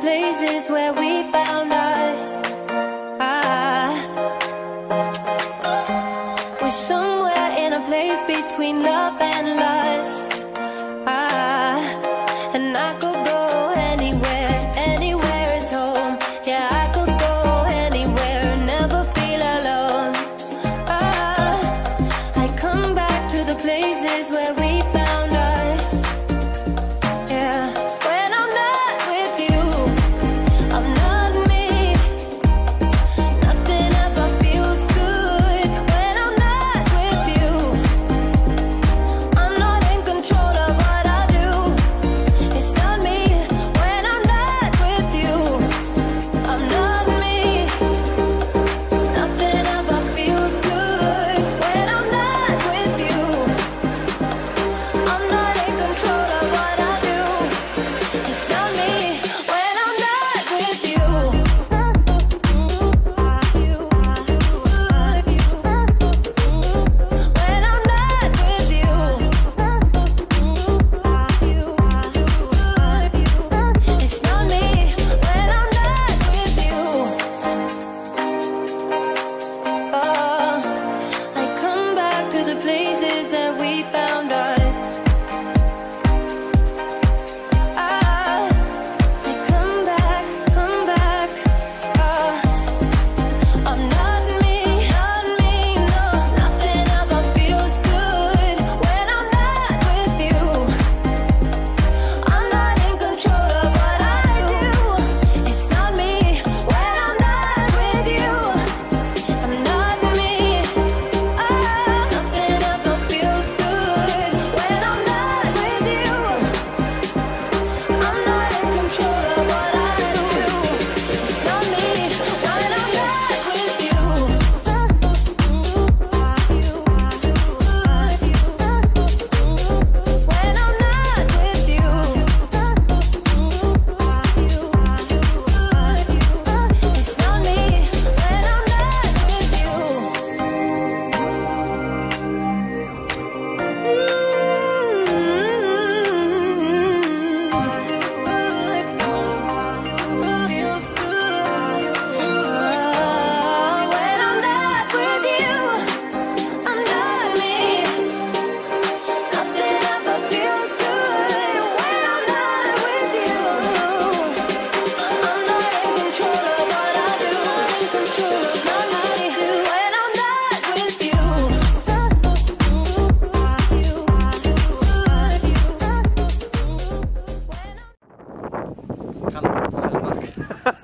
places where we found the places that we found. 看ゃんと。